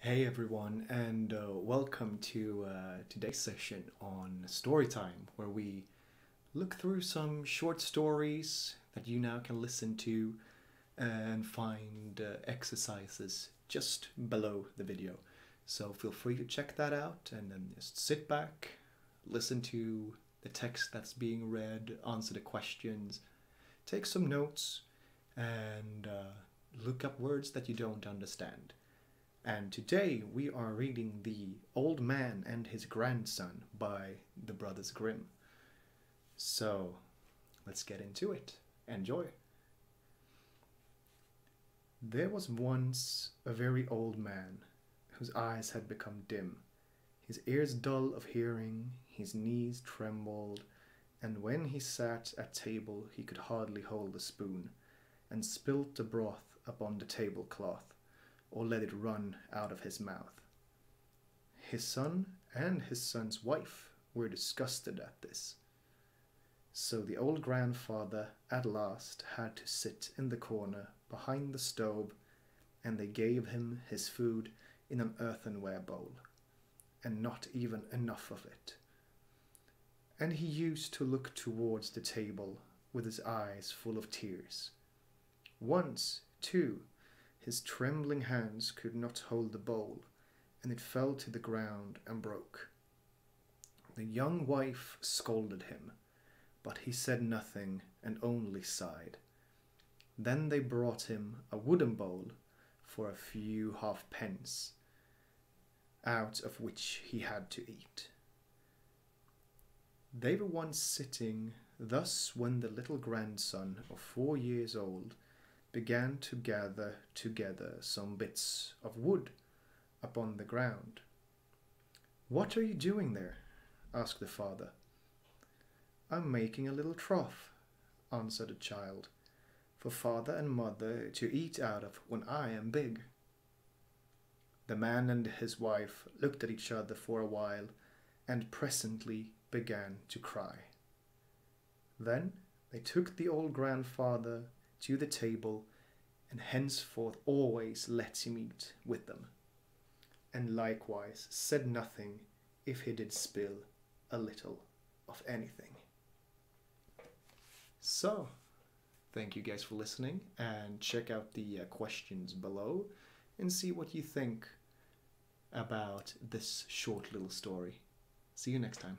Hey everyone, and uh, welcome to uh, today's session on Storytime, where we look through some short stories that you now can listen to and find uh, exercises just below the video. So feel free to check that out and then just sit back, listen to the text that's being read, answer the questions, take some notes, and uh, look up words that you don't understand. And today we are reading The Old Man and His Grandson by the Brothers Grimm. So let's get into it. Enjoy. There was once a very old man whose eyes had become dim, his ears dull of hearing, his knees trembled, and when he sat at table he could hardly hold a spoon, and spilt the broth upon the tablecloth or let it run out of his mouth. His son and his son's wife were disgusted at this. So the old grandfather at last had to sit in the corner behind the stove, and they gave him his food in an earthenware bowl, and not even enough of it. And he used to look towards the table with his eyes full of tears. Once, too, his trembling hands could not hold the bowl, and it fell to the ground and broke. The young wife scolded him, but he said nothing and only sighed. Then they brought him a wooden bowl for a few halfpence, out of which he had to eat. They were once sitting thus when the little grandson of four years old began to gather together some bits of wood upon the ground. What are you doing there? asked the father. I'm making a little trough, answered the child, for father and mother to eat out of when I am big. The man and his wife looked at each other for a while and presently began to cry. Then they took the old grandfather to the table, and henceforth always let him eat with them, and likewise said nothing if he did spill a little of anything. So, thank you guys for listening, and check out the uh, questions below and see what you think about this short little story. See you next time.